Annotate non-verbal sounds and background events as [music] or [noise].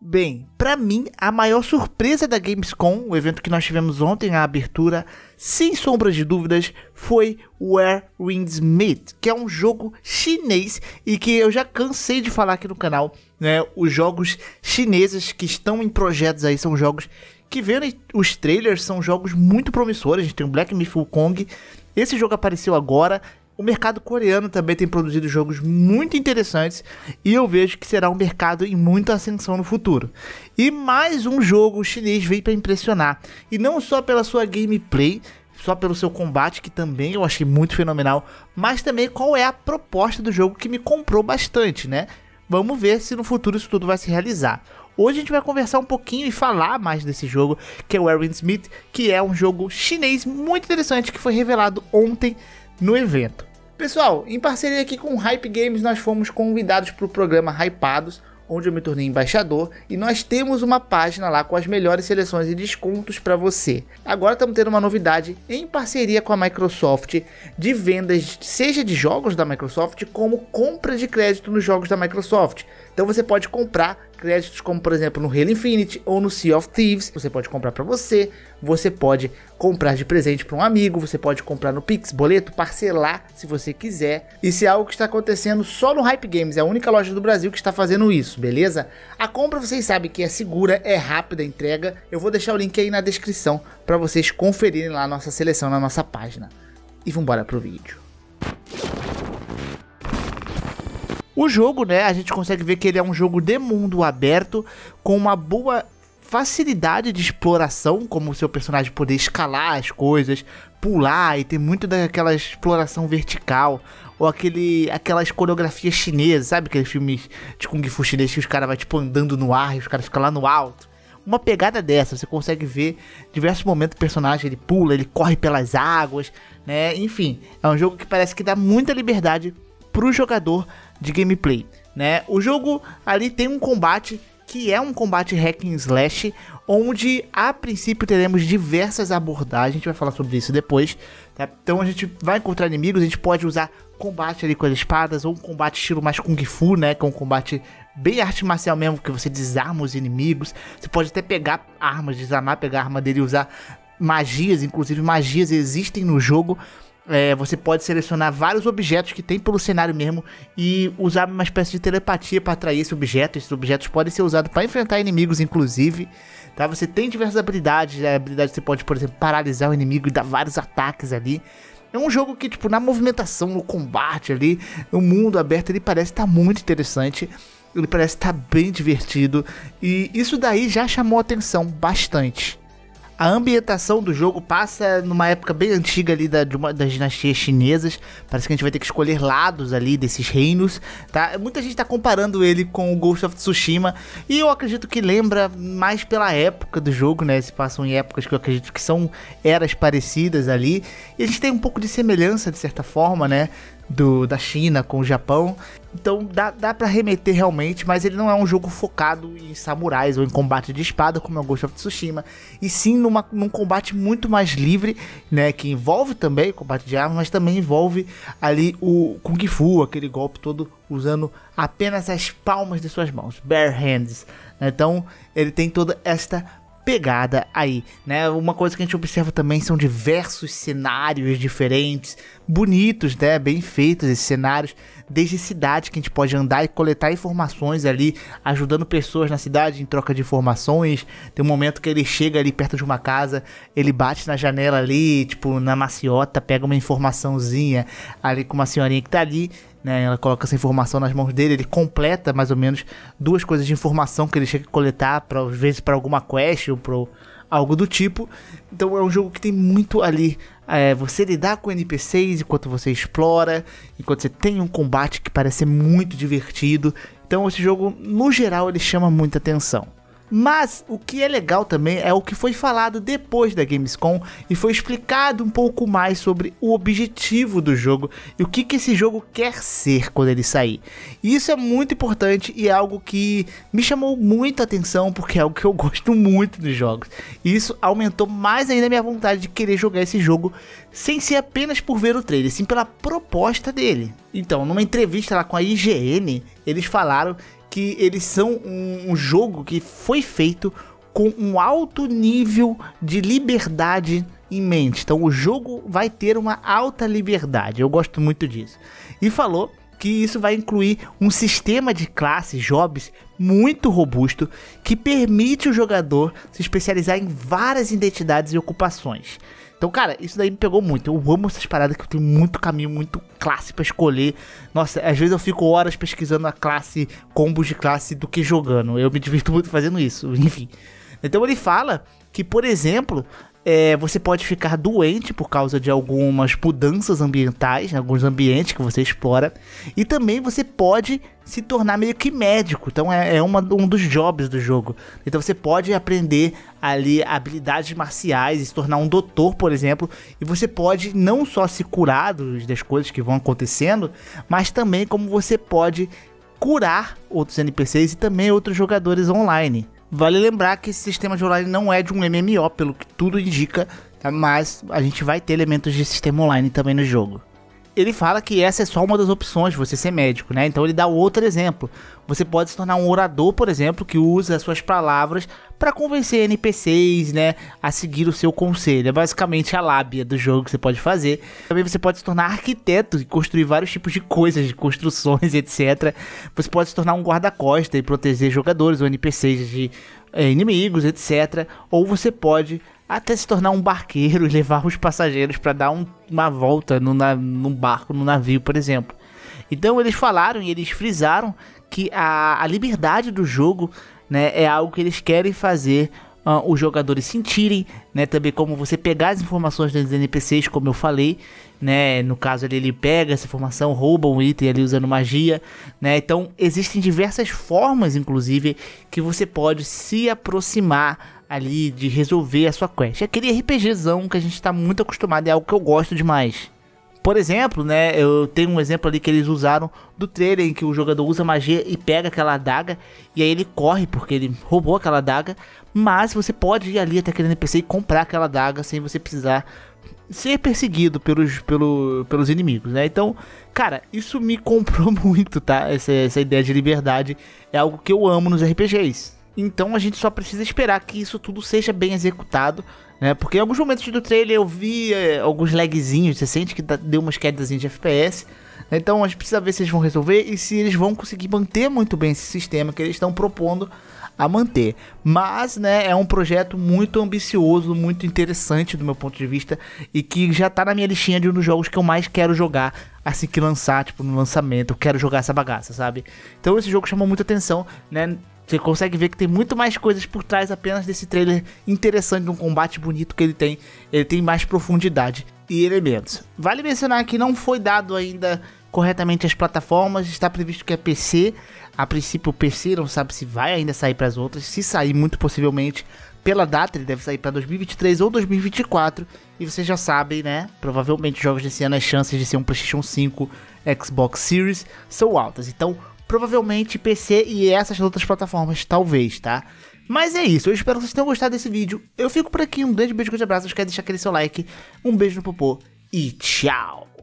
Bem, para mim, a maior surpresa da Gamescom, o evento que nós tivemos ontem, a abertura, sem sombra de dúvidas, foi Where Winds Meet, que é um jogo chinês e que eu já cansei de falar aqui no canal, né? Os jogos chineses que estão em projetos aí são jogos que vendo os trailers são jogos muito promissores. A gente tem o Black Myth Wukong. Esse jogo apareceu agora o mercado coreano também tem produzido jogos muito interessantes e eu vejo que será um mercado em muita ascensão no futuro. E mais um jogo chinês veio para impressionar, e não só pela sua gameplay, só pelo seu combate, que também eu achei muito fenomenal, mas também qual é a proposta do jogo que me comprou bastante, né? Vamos ver se no futuro isso tudo vai se realizar. Hoje a gente vai conversar um pouquinho e falar mais desse jogo, que é o Erwin Smith, que é um jogo chinês muito interessante que foi revelado ontem no evento. Pessoal, em parceria aqui com o Hype Games, nós fomos convidados para o programa Hypados, onde eu me tornei embaixador, e nós temos uma página lá com as melhores seleções e descontos para você. Agora estamos tendo uma novidade em parceria com a Microsoft de vendas, seja de jogos da Microsoft, como compra de crédito nos jogos da Microsoft. Então você pode comprar créditos como por exemplo no Halo Infinite ou no Sea of Thieves, você pode comprar para você, você pode comprar de presente para um amigo, você pode comprar no Pix, boleto, parcelar se você quiser. Isso é algo que está acontecendo só no Hype Games, é a única loja do Brasil que está fazendo isso, beleza? A compra vocês sabem que é segura, é rápida a entrega. Eu vou deixar o link aí na descrição para vocês conferirem lá a nossa seleção na nossa página. E vamos embora pro vídeo. O jogo, né, a gente consegue ver que ele é um jogo de mundo aberto com uma boa facilidade de exploração, como o seu personagem poder escalar as coisas, pular e tem muito daquela exploração vertical ou aquele aquelas coreografias chinesas, sabe aqueles filmes de kung fu chinês que os caras vai tipo andando no ar e os caras ficam lá no alto. Uma pegada dessa, você consegue ver diversos momentos o personagem ele pula, ele corre pelas águas, né? Enfim, é um jogo que parece que dá muita liberdade pro jogador de gameplay, né? O jogo ali tem um combate que é um combate hack and slash, onde a princípio teremos diversas abordagens, a gente vai falar sobre isso depois, tá? Então a gente vai encontrar inimigos, a gente pode usar combate ali com as espadas, ou um combate estilo mais Kung Fu, né, que é um combate bem arte marcial mesmo, que você desarma os inimigos, você pode até pegar armas, desarmar, pegar a arma dele e usar magias, inclusive magias existem no jogo, é, você pode selecionar vários objetos que tem pelo cenário mesmo e usar uma espécie de telepatia para atrair esse objeto. Esses objetos podem ser usados para enfrentar inimigos, inclusive. Tá? Você tem diversas habilidades. A habilidade você pode, por exemplo, paralisar o inimigo e dar vários ataques ali. É um jogo que, tipo, na movimentação, no combate ali, o mundo aberto, ele parece estar tá muito interessante. Ele parece estar tá bem divertido. E isso daí já chamou atenção bastante. A ambientação do jogo passa numa época bem antiga ali da, uma das dinastias chinesas. Parece que a gente vai ter que escolher lados ali desses reinos, tá? Muita gente tá comparando ele com o Ghost of Tsushima e eu acredito que lembra mais pela época do jogo, né? Se passam em épocas que eu acredito que são eras parecidas ali. E a gente tem um pouco de semelhança de certa forma, né? Do, da China com o Japão. Então dá, dá para remeter realmente, mas ele não é um jogo focado em samurais ou em combate de espada, como é o Ghost of Tsushima, e sim numa, num combate muito mais livre, né? Que envolve também o combate de armas, mas também envolve ali o Kung Fu, aquele golpe todo usando apenas as palmas de suas mãos, bare hands. Né? Então ele tem toda esta pegada aí, né? Uma coisa que a gente observa também são diversos cenários diferentes, bonitos, né? Bem feitos esses cenários, desde cidade que a gente pode andar e coletar informações ali, ajudando pessoas na cidade em troca de informações. Tem um momento que ele chega ali perto de uma casa, ele bate na janela ali, tipo, na maciota, pega uma informaçãozinha ali com uma senhorinha que tá ali né? Ela coloca essa informação nas mãos dele, ele completa mais ou menos duas coisas de informação que ele chega a coletar, para às vezes para alguma quest ou para algo do tipo. Então é um jogo que tem muito ali. É, você lidar com NPCs enquanto você explora, enquanto você tem um combate que parece muito divertido. Então esse jogo, no geral, ele chama muita atenção. Mas o que é legal também é o que foi falado depois da Gamescom e foi explicado um pouco mais sobre o objetivo do jogo e o que, que esse jogo quer ser quando ele sair. E isso é muito importante e é algo que me chamou muita atenção porque é algo que eu [laughs] gosto muito dos jogos. E isso aumentou mais ainda a minha vontade de querer jogar esse jogo sem ser apenas por ver o trailer, sim pela proposta dele. Então, numa entrevista lá com a IGN, eles falaram que eles são um, um jogo que foi feito com um alto nível de liberdade em mente. Então o jogo vai ter uma alta liberdade. Eu gosto muito disso. E falou que isso vai incluir um sistema de classes, jobs muito robusto que permite o jogador se especializar em várias identidades e ocupações. Então, cara, isso daí me pegou muito. Eu amo essas paradas que eu tenho muito caminho, muito classe para escolher. Nossa, às vezes eu fico horas pesquisando a classe, combos de classe do que jogando. Eu me divirto muito fazendo isso, [laughs] enfim. Então ele fala que, por exemplo, é, você pode ficar doente por causa de algumas mudanças ambientais, alguns ambientes que você explora, e também você pode se tornar meio que médico. Então é, é uma, um dos jobs do jogo. Então você pode aprender ali habilidades marciais se tornar um doutor, por exemplo, e você pode não só se curar dos, das coisas que vão acontecendo, mas também como você pode curar outros NPCs e também outros jogadores online. Vale lembrar que esse sistema de online não é de um MMO, pelo que tudo indica, tá? mas a gente vai ter elementos de sistema online também no jogo. Ele fala que essa é só uma das opções de você ser médico, né? Então ele dá outro exemplo. Você pode se tornar um orador, por exemplo, que usa as suas palavras para convencer NPCs, né, a seguir o seu conselho. É basicamente a lábia do jogo que você pode fazer. Também você pode se tornar arquiteto e construir vários tipos de coisas, de construções, [laughs] etc. Você pode se tornar um guarda-costa e proteger jogadores ou NPCs de é, inimigos, etc. Ou você pode até se tornar um barqueiro e levar os passageiros para dar um, uma volta no, na, num barco, no navio, por exemplo. Então eles falaram e eles frisaram que a, a liberdade do jogo né, é algo que eles querem fazer uh, os jogadores sentirem, né, também como você pegar as informações dos NPCs, como eu falei, né, no caso ele, ele pega essa informação, rouba um item ali usando magia, né, então existem diversas formas, inclusive, que você pode se aproximar ali de resolver a sua quest. É aquele RPGzão que a gente está muito acostumado, é algo que eu gosto demais. Por exemplo, né, eu tenho um exemplo ali que eles usaram do trailer em que o jogador usa magia e pega aquela adaga e aí ele corre porque ele roubou aquela adaga, mas você pode ir ali até aquele NPC e comprar aquela adaga sem você precisar ser perseguido pelos, pelo, pelos inimigos, né? Então, cara, isso me [laughs] comprou muito, tá? Essa, essa ideia de liberdade é algo que eu amo nos RPGs. Então a gente só precisa esperar que isso tudo seja bem executado, né? Porque em alguns momentos do trailer eu vi é, alguns lagzinhos, você sente que deu umas quedas de FPS. Né? Então a gente precisa ver se eles vão resolver e se eles vão conseguir manter muito bem esse sistema que eles estão propondo a manter. Mas, né, é um projeto muito ambicioso, muito interessante do meu ponto de vista e que já tá na minha listinha de um dos jogos que eu mais quero jogar assim que lançar, tipo, no lançamento. Eu quero jogar essa bagaça, sabe? Então esse jogo chamou muita atenção, né? Você consegue ver que tem muito mais coisas por trás apenas desse trailer interessante, de um combate bonito que ele tem. Ele tem mais profundidade e elementos. Vale mencionar que não foi dado ainda corretamente as plataformas, está previsto que é PC. A princípio o PC não sabe se vai ainda sair para as outras. Se sair, muito possivelmente pela data, ele deve sair para 2023 ou 2024. E vocês já sabem, né? Provavelmente jogos desse ano as chances de ser um PlayStation 5, Xbox Series são altas. Então, provavelmente PC e essas outras plataformas, talvez, tá? Mas é isso, eu espero que vocês tenham gostado desse vídeo. Eu fico por aqui, um grande beijo, um grande abraço, quero deixar aquele seu like, um beijo no popô e tchau!